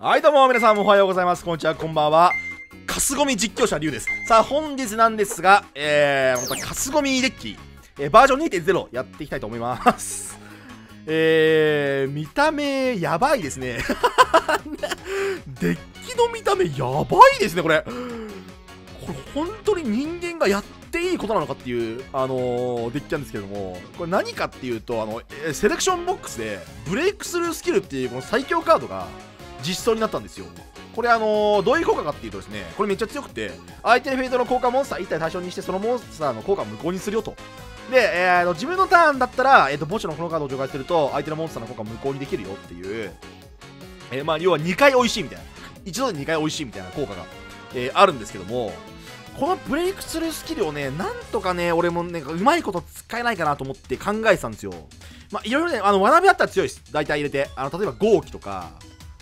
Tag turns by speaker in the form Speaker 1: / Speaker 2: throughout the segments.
Speaker 1: はいどうも皆さんおはようございます。こんにちはこんばんは。カスゴミ実況者リュウです。さあ本日なんですがえー、またカスゴミデッキ、えー、バージョン2.0やっていきたいと思います。えー、見た目やばいですね。デッキの見た目やばいですねこれ。これ本当に人間がやっていいことなのかっていう、あのー、デッキなんですけども。これ何かっていうとあの、えーセレクションボックスでブレイクスルースキルっていうこの最強カードが実装になったんですよ。これあのーどういう効果かっていうとですねこれめっちゃ強くて相手のフェイトの効果モンスター1体対象にしてそのモンスターの効果を無効にするよと。で、えーの自分のターンだったら、えー、と墓地のこのカードを除外すると相手のモンスターの効果を無効にできるよっていう、えーまあ、要は2回美味しいみたいな。一度で2回美味しいみたいな効果が、えーあるんですけどもこのブレイクスルースキルをねなんとかね俺もねうまいこと使えないかなと思って考えてたんですよ。まあいろいろねあの学びあったら強いです。大体入れて。あの例えば豪気とか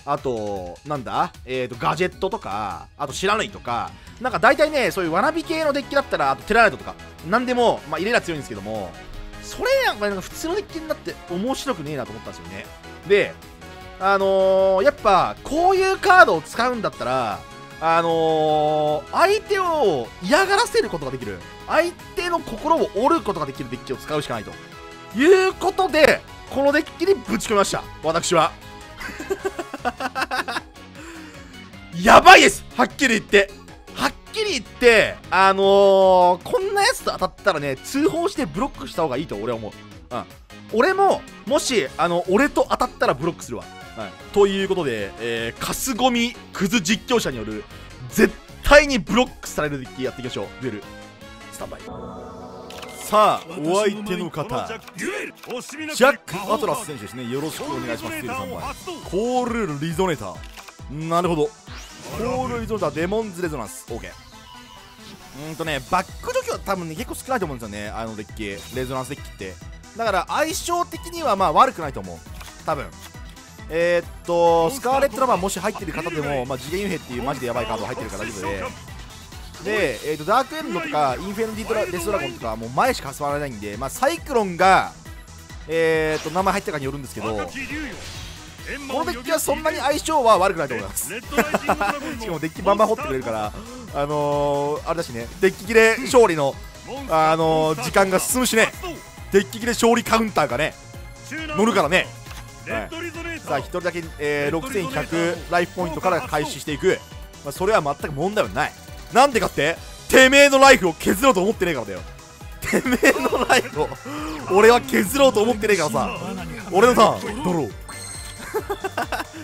Speaker 1: あと、なんだ？えっ、と、ガジェットとか、あと、知らないとか、なんか大体ね、そういうわなび系のデッキだったら、あと、テラライトとか、なんでも、まあ、入れりゃ強いんですけども、それなんかなんか普通のデッキになって面白くねえなと思ったんですよね。で、あのー、やっぱ、こういうカードを使うんだったら、あのー、相手を嫌がらせることができる、相手の心を折ることができるデッキを使うしかないと。いうことで、このデッキにぶち込みました、私は。やばいです。はっきり言って。はっきり言ってあのー、こんなやつと当たったらね通報してブロックした方がいいと俺は思う。うん。俺ももしあの俺と当たったらブロックするわ、はい、ということで、えー、カスゴミクズ実況者による絶対にブロックされるデッキやっていきましょう。デュエル。スタンバイ。さあお相手の方。ジャック・アトラス選手ですね。よろしくお願いします。デル3枚コールリゾネーター。なるほど。コールリゾネーターデモンズレゾナンス。OK うー。んとねバック除去は多分ね結構少ないと思うんですよね。あのデッキ。レゾナンスデッキって。だから相性的にはまあ悪くないと思う。多分。えー、っとスカーレットラバーもし入ってる方でも、まあ、次元幽閉っていうマジでやばいカード入ってるから大丈夫で。で、えー、とダークエンドとかインフェルディトラデスドラゴンとかはもう前しか座らないんで、まあ、サイクロンが、えー、と名前入ったかによるんですけどこのデッキはそんなに相性は悪くないと思います。しかもデッキバンバン掘ってくれるからあのー、あれだしねデッキ切れ勝利の、あのー、時間が進むしねデッキ切れ勝利カウンターがね乗るからね、はい、さあ1人だけ、えー、6100ライフポイントから開始していく、まあ、それは全く問題はないなんでかって？てめえのライフを削ろうと思ってねえからだよ。てめえのライフを俺は削ろうと思ってねえからさ。俺のターンドロー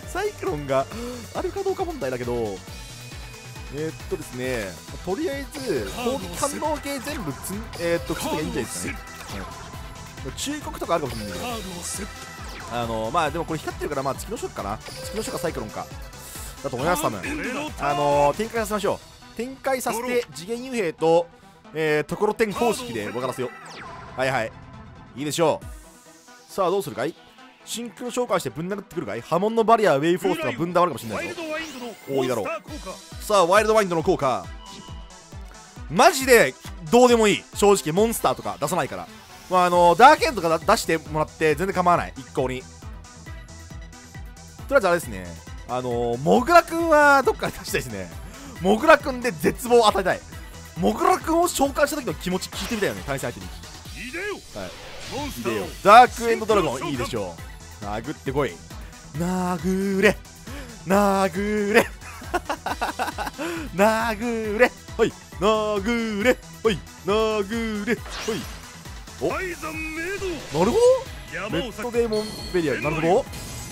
Speaker 1: サイクロンがあるかどうか問題だけどえー、っとですねとりあえず攻撃反応系全部つえー、っと切っていいんじゃないですかね、忠告とかあるかもしれないけど。あのまあでもこれ光ってるからまあ月のショックかな。月のショックかサイクロンか。だと思います多分。あの展開させましょう。展開させて次元幽閉と、えー、ところてん方式で分からせよう。はいはい。いいでしょう。さあどうするかい？シンクロ紹介してぶん殴ってくるかい？波紋のバリアウェイフォースとかぶんだわるかもしれないぞ。多いだろう。さあワイルドワインドの効果。マジでどうでもいい。正直モンスターとか出さないから。まああのダーケンとか出してもらって全然構わない。一向に。とりあえずあれですね。あのモグラくんはどっかで出したいですねモグラくんで絶望を与えたい。モグラくんを召喚した時の気持ち聞いてみたいよね。対戦相手に。はい。いでよ。ダークエンドドラゴンいいでしょう。殴ってこい。殴れ。殴れ。殴れ。はい。殴れ。はい。殴れ。はい。お。なるほど。レッドデーモンベリアル。なるほど。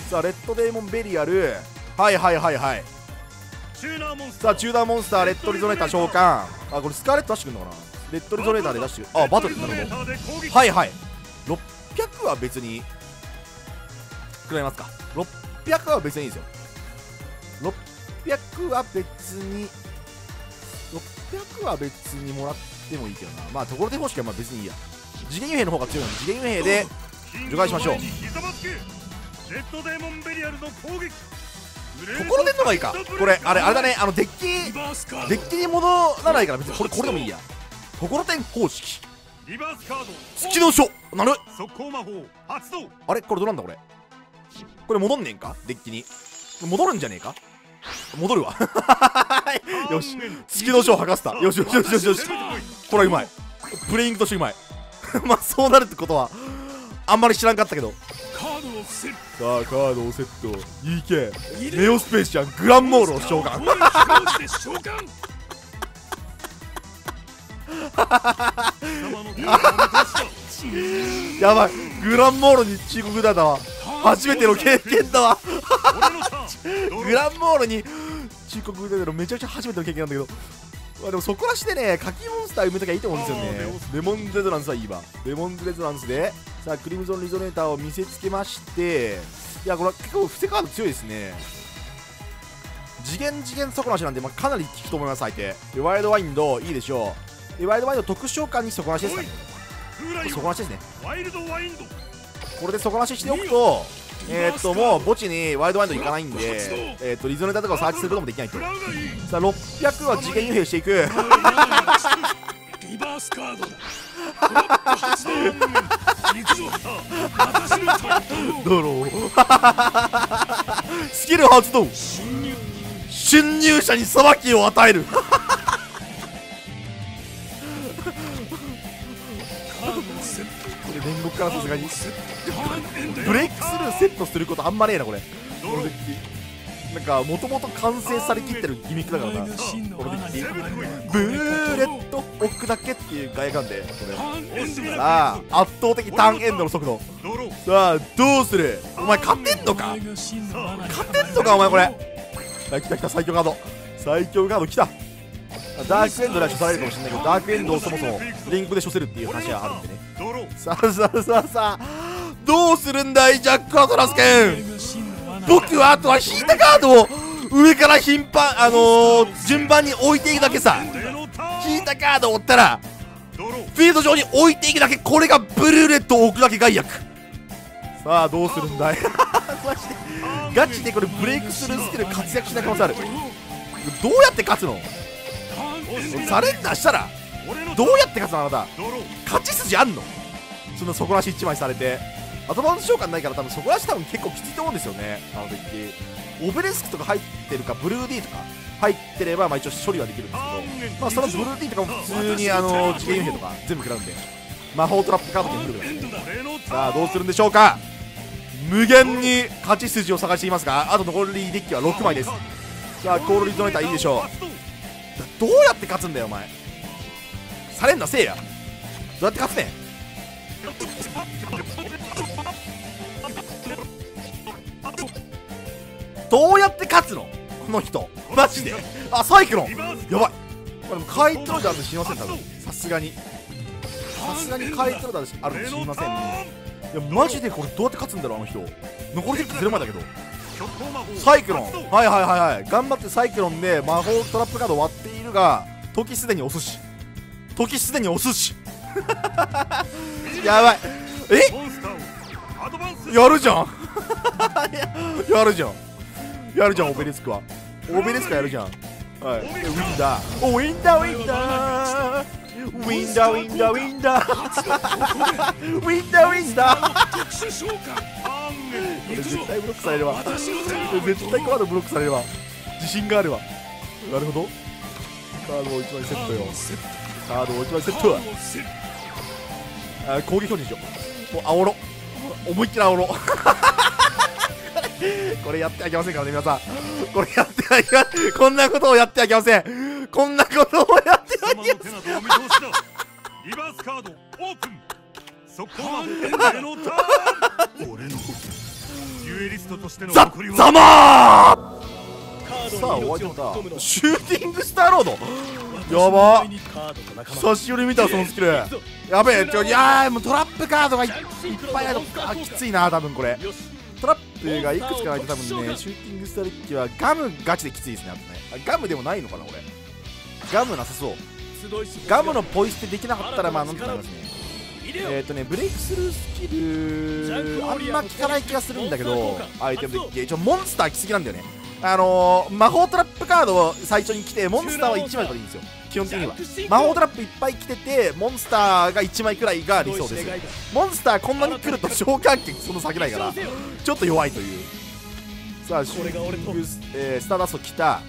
Speaker 1: さあレッドデーモンベリアル。はいはいはいはいさあチューダーモンスターレッドリゾネーター召喚。あこれスカーレット出してくるのかな？レッドリゾネーターで出してくる。あバトルなるほどはいはい。600は別にくらいますか？600は別にいいですよ。600は別に600は別にもらってもいいけどな。まあところで方式はまあ別にいいや。次元幽閉の方が強いので次元幽閉で除外しましょう。ところでんの攻撃。がいいか。これあれあれだね。あのデッキデッキに戻らないから別にこれこれでもいいや。ところてん方式。月の書。なる。あれこれどうなんだこれ。これ戻んねんか？デッキに。戻るんじゃねえか？戻るわ。よし。月の章剥がした。よしよしよしよしよし。これはうまい。プレイングとしてうまい。まあそうなるってことはあんまり知らんかったけど
Speaker 2: ドを伏せる
Speaker 1: さあカードをセット。EK ネオスペーシアングランモールを召喚。やばい。グランモールに忠告だだわ初めての経験だわ。グランモールに忠告だけどめちゃくちゃ初めての経験なんだけど。まあでもそこらしてねカキモンスター埋めときゃいいと思うんですよね。レモンレゾナンスはいいわ。レモンレゾナンスでさあクリムゾンリゾネーターを見せつけましていやこれは結構伏せカード強いですね。次元次元底なしなんで、まあ、かなり効くと思います相手。でワイルドワインドいいでしょう。でワイルドワインド特召喚に底なしですかね底なしですね。
Speaker 2: ワイルドワインド。
Speaker 1: これで底なししておくとえー、っともう墓地にワイルドワインド行かないんで、えー、っとリゾネーターとかをサーチすることもできないと。さあ600は次元幽閉していく。
Speaker 2: リバースカードだ。トラップ発動行くぞ。私のターン
Speaker 1: ドロー。スキル発動。
Speaker 2: 侵入
Speaker 1: 侵入者に裁きを与える。これ煉獄からさすがに。ブレイクスルーセットすることあんまねえなこれなんかもともと完成されきってるギミックだからなこのデッキブーレット置くだけっていう外観でこれさあ圧倒的ターンエンドの速度。さあどうする？お前勝てんのか？勝てんのかお前これ？あ来た来た最強カード。最強カード来た。ダークエンドでは処されるかもしれないけどダークエンドをそもそもリンクで処せるっていう話があるんでね。さあさあさあさあどうするんだいジャック・アトラス君僕はあとは引いたカードを上から頻繁あのー、順番に置いていくだけさ。引いたカードを追ったらフィールド上に置いていくだけこれがブルーレットを置くだけ害悪さあどうするんだい？ガチでこれブレイクスルースキル活躍しない可能性ある。どうやって勝つの？サレンダーしたらどうやって勝つのあなた？勝ち筋あんの？そんな底なし1枚されて。アドバンス召喚ないから多分底なし多分結構きついと思うんですよね。あのデッキオベレスクとか入ってるかブルーディーとか入ってればまあ一応処理はできるんですけど。まあそのブルーディーとかも普通にあの次元幽閉とか全部食らうんで。魔法トラップカードで見るくださあどうするんでしょうか。無限に勝ち筋を探していますがあと残りデッキは6枚です。さあコールリゾネーターいいでしょう。どうやって勝つんだよお前。サレンダーせえや。どうやって勝つねんどうやって勝つの？この人。マジで。あサイクロン。やばい。これもカイトローダーで死にません多分。さすがに。さすがにカイトロー。ダーであると死にませんね。いやマジでこれどうやって勝つんだろうあの人。残りデッキ0枚だけど。サイクロン。はいはいはいはい。頑張ってサイクロンで魔法トラップカードを割っているが時すでにお寿司時すでにお寿司やばい。え？やるじゃん。や やるじゃんやるじゃんオベリスクは。オベリスクやるじゃん。はい。ウィンダー。ウィンダーウィンダー。ウィンダーウィンダーウィンダー。ウィンダーウィンダー。
Speaker 2: 特殊召喚ターンエンド行くぞ
Speaker 1: 絶対ブロックされるわ。絶対カードブロックされるわ。自信があるわ。なるほど。カードを1枚セットよ。カードを1枚セット
Speaker 2: ードをセット
Speaker 1: あ攻撃表示しよう。もう煽ろ思いっきり煽ろ これやってはいけませんからね皆さん。これやってはいけませんこんなことをやってはいけません。こんなことをやってはいけ
Speaker 2: の手などお見通しだリバースカードオープン。速攻まで俺のターン。俺のデュエリストとしての
Speaker 1: ざ
Speaker 2: 誇りは。
Speaker 1: ざまー！さあ終わりだシューティングスターロード。やば。久しぶりに見たそのスキル。やべえちょいやーもうトラップカードがいいっぱいある。あきついな多分これ。トラップがいくつかないと多分ね。シューティングスターデッキはガムガチできついですねあとね。あガムでもないのかなこれ。ガムなさそうガムのポイ捨てできなかったらまあなんとかなりますね。えっ、ー、とねブレイクスルースキルあんま効かない気がするんだけどアイテムデッキ一応モンスター来すぎなんだよね。あのー、魔法トラップカードを最初に来てモンスターは1枚からいいんですよ基本的には。魔法トラップいっぱい来ててモンスターが1枚くらいが理想です。モンスターこんなに来ると召喚権そんな下げないからちょっと弱いという。さあシューティングス,、えースターダスト来た。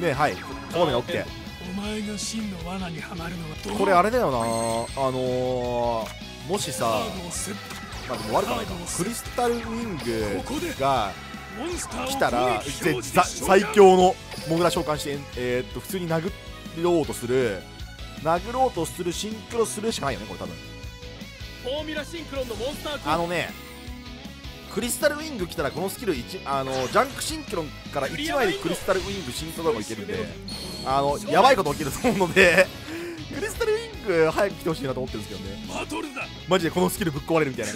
Speaker 1: ねはい。ここで OK
Speaker 3: お前が真の罠にはまるのは
Speaker 1: これあれだよな。あのー、もしさまあでも悪くないか。クリスタルウィングが
Speaker 3: モンスター
Speaker 1: 来たら最強のモグラ召喚して、えーっと普通に殴っろうとする殴ろうとするシンクロするしかないよねこれ多分。
Speaker 3: フォーミュラシンクロンのモンスター
Speaker 1: あのねクリスタルウィング来たらこのスキル1あのジャンクシンクロンから1枚でクリスタルウィングシンクロがいけるんであのやばいこと起きると思うのでクリスタルウィング早く来てほしいなと思ってるんですけどね。
Speaker 3: バトルだ。
Speaker 1: マジでこのスキルぶっ壊れるみたいな。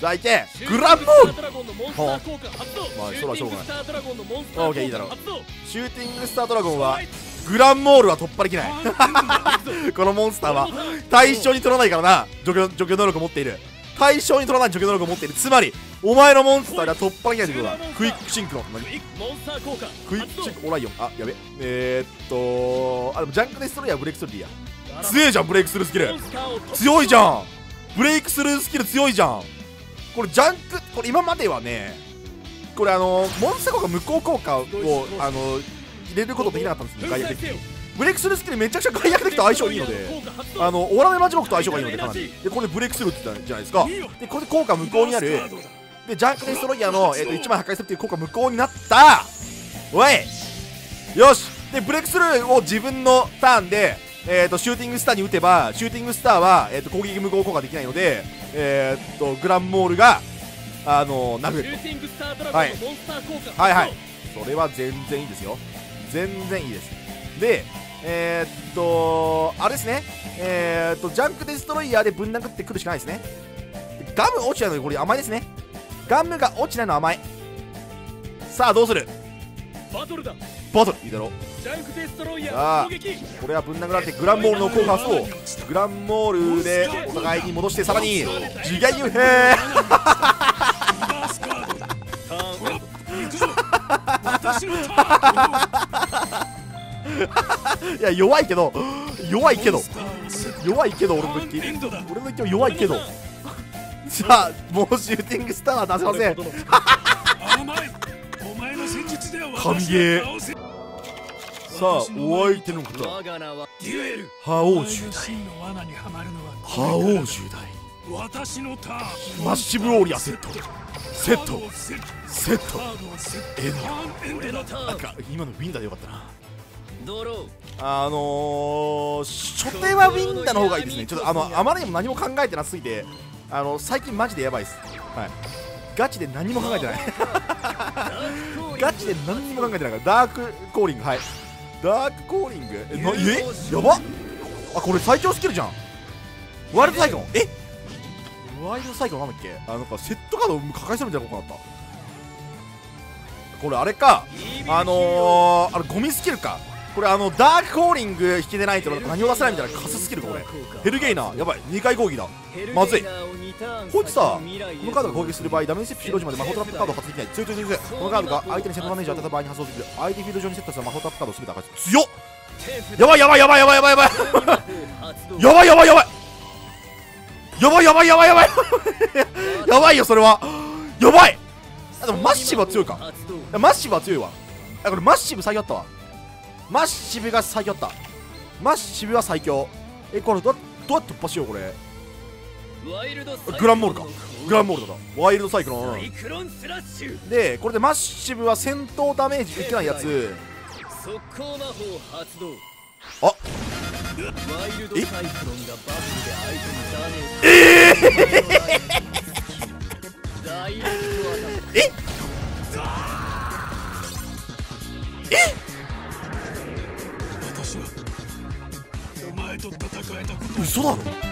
Speaker 1: さあいけ。グランモールまあそれはしょうがない。オーケーいいだろう。シューティングスタードラゴンはグランモールは突破できない。このモンスターは。対象に取らないからな。除去除去能力を持っている。対象に取らない除去能力を持っている。つまりお前のモンスターでは突破できないということだ。クイックシンクロン。何
Speaker 3: クイック
Speaker 1: シンクオライオンあやべ。えー、っとあでもジャンクデストロイヤーブレイクスルーでいいや。強いじゃんブレイクスルースキル。強いじゃん。ブレイクスルースキル強いじゃん。これジャンクこれ今まではねこれあのモンスター効果無効効果をあの入れることできなかったんですよ。外野的に。ブレイクスルースキルめちゃくちゃ外野的と相性いいのであのオーラメマジロクと相性がいいのでかなり。でこれでブレイクスルーって言ったじゃないですか。でこれで効果無効になる。でジャンクデストロイヤーの、えー、と1枚破壊するっていう効果無効になった。おい。よし。でブレイクスルーを自分のターンで、えー、とシューティングスターに打てばシューティングスターは、えー、と攻撃無効効果できないので、えー、とグランモールがあの殴る
Speaker 3: シューティングスタードラゴンのモンスター効果発動
Speaker 1: はいはい。それは全然いいですよ全然いいです。でえー、っとあれですね。えー、っとジャンクデストロイヤーでぶん殴ってくるしかないですね。でガム落ちないのでこれ甘いですね。ガムが落ちないのは甘い。さあどうする？
Speaker 3: バトルだ。
Speaker 1: バトルいいだろう。
Speaker 3: ジャンクデストロイヤ
Speaker 1: さあ
Speaker 3: ー
Speaker 1: これはぶん殴られてグランモールの効果をグランモールでお互いに戻してさらに次元幽閉
Speaker 3: バー。スカード。だターン
Speaker 1: いや弱いけど弱いけど弱いけど俺の
Speaker 3: 一気
Speaker 1: 俺の一気も弱いけど。じゃあもうシューティングスターは出せません。神ゲー。さあお相手の方。覇王
Speaker 3: 獣大。
Speaker 1: 覇王
Speaker 3: 獣大。
Speaker 1: マッシブオーリアセット。セット。
Speaker 3: セット。ええな
Speaker 1: なんか今のウィンダーでよかったな。あのー、初手はウィンダーの方がいいですね。ちょっとあのあまりにも何も考えてなすぎてあの最近マジでやばいです。はい。ガチで何も考えてない。ガチで何にも考えてないからダークコーリング。はい。ダークコーリング？えなえ？やばっ。あこれ最強スキルじゃん。ワイルドサイクロン。え？ワイルドサイクロンなんだっけ？あなんかセットカード破壊するみたいなことになった。これあれか。あのー、あれゴミスキルかこれあのダークホーリング引けてないと何を出せないみたいなカススキルかこれ。ヘルゲイナー。やばい。2回攻撃だ。まずい。こいつさこのカードが攻撃する場合ダメージセップ広島で魔法トラップカードを発できない。強い強い強いこのカードが相手にセットダメージを当てた場合に発動できる相手フィールド上にセットした魔法トラップカードを全て赤字強っ。やばいやばいやばいやばいやばいやばい。やばいやばいやばい。やばいやばいやばいやばい。やばいよそれは。やばい。あでもマッシブは強いか。マッシブは強いわ。あこれマッシブ最悪だったわ。マッシブが最強だった。マッシブは最強。えこれどどうやって突破しようこれ。グランモールか。グランモールだなワイルドサイクロンでこれでマッシブは戦闘ダメージできないやつ。
Speaker 3: 速攻
Speaker 1: あ。
Speaker 3: っえ？え
Speaker 1: え
Speaker 3: え？え？
Speaker 1: 嘘だろ